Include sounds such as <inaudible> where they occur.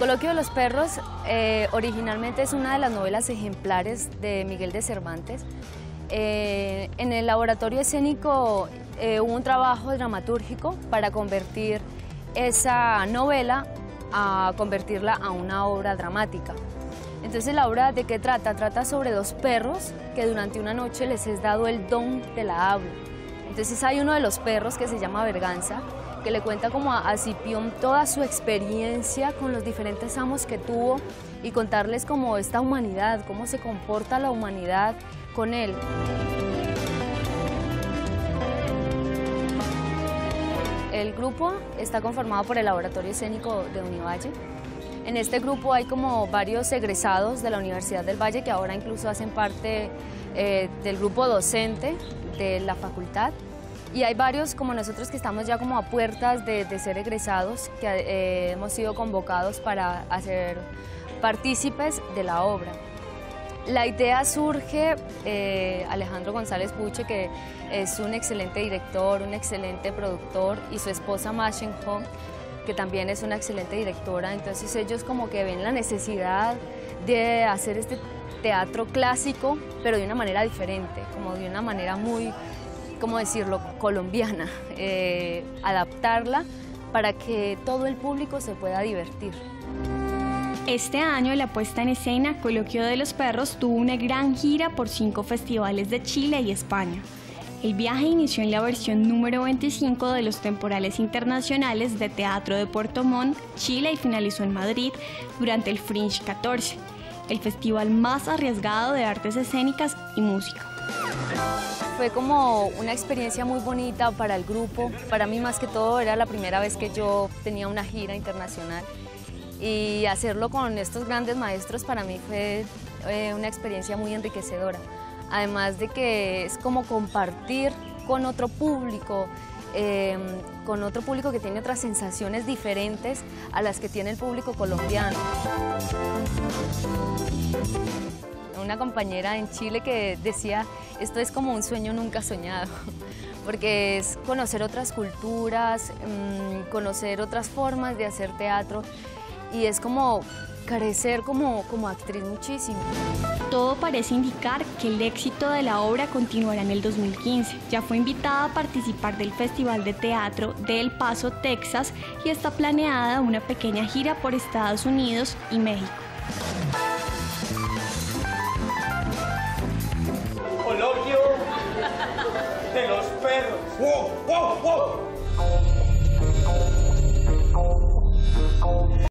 Coloquio de los Perros eh, originalmente es una de las novelas ejemplares de Miguel de Cervantes. Eh, en el laboratorio escénico eh, hubo un trabajo dramatúrgico para convertir esa novela a convertirla a una obra dramática. Entonces la obra de qué trata? Trata sobre dos perros que durante una noche les es dado el don de la habla. Entonces hay uno de los perros que se llama Verganza que le cuenta como a, Cipión toda su experiencia con los diferentes amos que tuvo y contarles como esta humanidad, cómo se comporta la humanidad con él. El grupo está conformado por el Laboratorio Escénico de Univalle. En este grupo hay como varios egresados de la Universidad del Valle que ahora incluso hacen parte eh, del grupo docente de la facultad. Y hay varios como nosotros que estamos ya como a puertas de, ser egresados, que eh, hemos sido convocados para hacer partícipes de la obra. La idea surge, eh, Alejandro González Puche, que es un excelente director, un excelente productor, y su esposa Machen Hong, que también es una excelente directora, entonces ellos como que ven la necesidad de hacer este teatro clásico, pero de una manera diferente, como de una manera muy ¿cómo decirlo?, colombiana, eh, adaptarla para que todo el público se pueda divertir. Este año la puesta en escena Coloquio de los Perros tuvo una gran gira por cinco festivales de Chile y España. El viaje inició en la versión número 25 de los temporales internacionales de teatro de Puerto Montt, Chile y finalizó en Madrid durante el Fringe 14, el festival más arriesgado de artes escénicas y música. Fue como una experiencia muy bonita para el grupo. Para mí más que todo era la primera vez que yo tenía una gira internacional y hacerlo con estos grandes maestros para mí fue eh, una experiencia muy enriquecedora. Además de que es como compartir con otro público, em, con otro público que tiene otras sensaciones diferentes a las que tiene el público colombiano. Una compañera en Chile que decía, esto es como un sueño nunca soñado, <laughs> porque es conocer otras culturas, mm, conocer otras formas de hacer teatro y es como crecer como, como actriz muchísimo. Todo parece indicar que el éxito de la obra continuará en el 2015. Ya fue invitada a participar del Festival de Teatro de El Paso, Texas, y está planeada una pequeña gira por Estados Unidos y México. de los perros. ¡Wow, wow, wow!